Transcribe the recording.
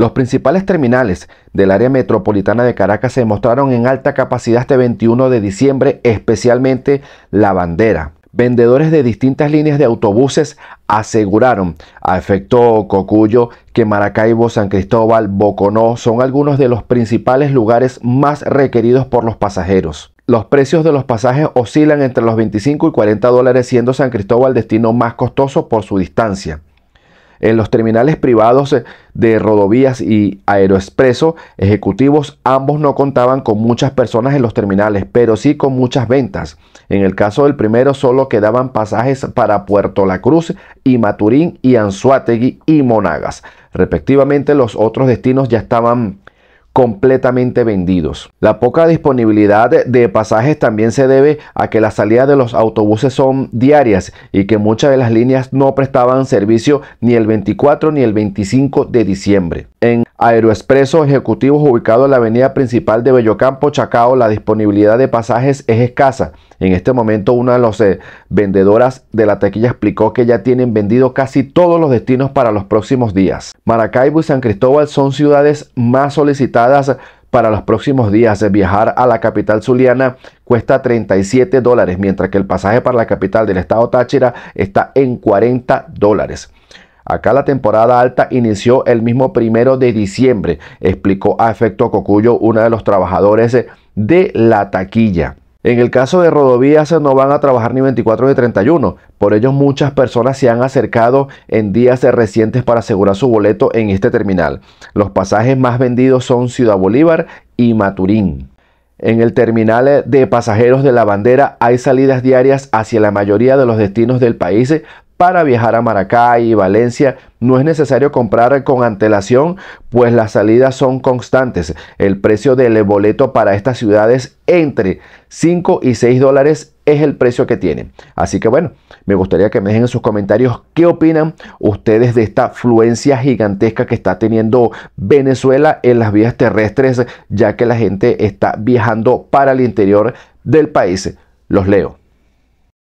Los principales terminales del área metropolitana de Caracas se mostraron en alta capacidad este 21 de diciembre, especialmente la bandera. Vendedores de distintas líneas de autobuses aseguraron a efecto Cocuyo que Maracaibo, San Cristóbal, Boconó son algunos de los principales lugares más requeridos por los pasajeros. Los precios de los pasajes oscilan entre los 25 y 40 dólares, siendo San Cristóbal el destino más costoso por su distancia. En los terminales privados de Rodovías y Aeroexpreso ejecutivos, ambos no contaban con muchas personas en los terminales, pero sí con muchas ventas. En el caso del primero solo quedaban pasajes para Puerto La Cruz y Maturín y Anzuategui y Monagas. Respectivamente, los otros destinos ya estaban completamente vendidos. La poca disponibilidad de pasajes también se debe a que las salidas de los autobuses son diarias y que muchas de las líneas no prestaban servicio ni el 24 ni el 25 de diciembre. En Aeroexpreso Ejecutivos ubicado en la avenida principal de Bellocampo, Chacao, la disponibilidad de pasajes es escasa. En este momento una de las eh, vendedoras de la taquilla explicó que ya tienen vendido casi todos los destinos para los próximos días. Maracaibo y San Cristóbal son ciudades más solicitadas para los próximos días. Viajar a la capital zuliana cuesta 37 dólares, mientras que el pasaje para la capital del estado Táchira está en 40 dólares. Acá la temporada alta inició el mismo primero de diciembre, explicó a efecto Cocuyo, uno de los trabajadores de la taquilla. En el caso de Rodovías no van a trabajar ni 24 ni 31, por ello muchas personas se han acercado en días recientes para asegurar su boleto en este terminal. Los pasajes más vendidos son Ciudad Bolívar y Maturín. En el terminal de pasajeros de la bandera hay salidas diarias hacia la mayoría de los destinos del país para viajar a Maracay y Valencia no es necesario comprar con antelación, pues las salidas son constantes. El precio del boleto para estas ciudades entre 5 y 6 dólares es el precio que tiene. Así que bueno, me gustaría que me dejen en sus comentarios qué opinan ustedes de esta fluencia gigantesca que está teniendo Venezuela en las vías terrestres, ya que la gente está viajando para el interior del país. Los leo.